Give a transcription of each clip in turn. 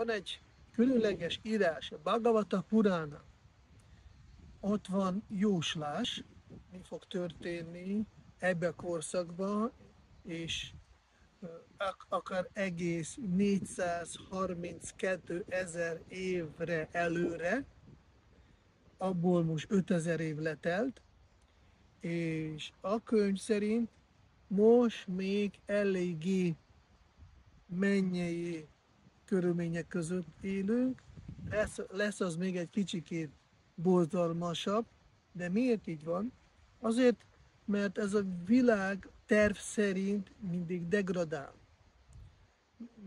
van egy különleges írás, a Bhagavata Purana. Ott van jóslás, mi fog történni ebbe a korszakban, és akár egész 432 ezer évre előre, abból most 5000 év letelt, és a könyv szerint most még eléggé mennyei körülmények között élünk, lesz, lesz az még egy kicsikét borzalmasabb, de miért így van? Azért, mert ez a világ terv szerint mindig degradál.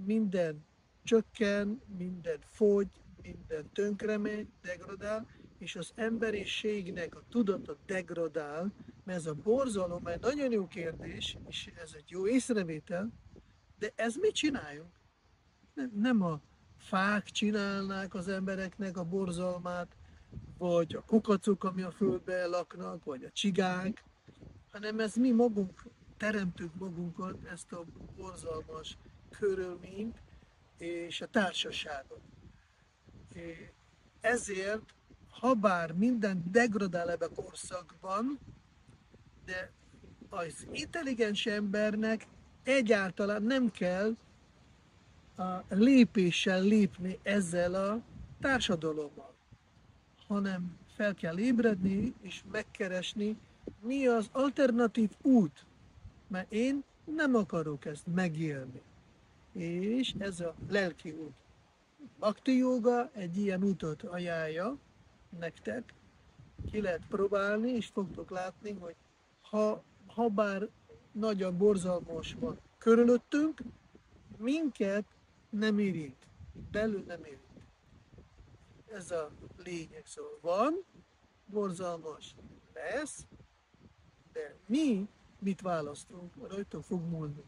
Minden csökken, minden fogy, minden tönkre megy, degradál, és az emberiségnek a tudata degradál, mert ez a borzalom egy nagyon jó kérdés, és ez egy jó észrevétel, de ez mit csináljunk? Nem a fák csinálnák az embereknek a borzalmát, vagy a kukacok, ami a földbe laknak, vagy a csigák, hanem ez mi magunk teremtük magunkat, ezt a borzalmas körülményt és a társaságot. Ezért, ha bár minden degradál ebbe korszakban, de az intelligens embernek egyáltalán nem kell a lépéssel lépni ezzel a társadalommal, hanem fel kell ébredni és megkeresni, mi az alternatív út, mert én nem akarok ezt megélni. És ez a lelki út. Bhakti Yoga egy ilyen útot ajánlja nektek, ki lehet próbálni, és fogtok látni, hogy ha, ha bár nagyon borzalmas van körülöttünk, minket nem érint, belül nem érint. Ez a lényeg, szóval van, borzalmas lesz, de mi mit választunk, rajta fog múlni.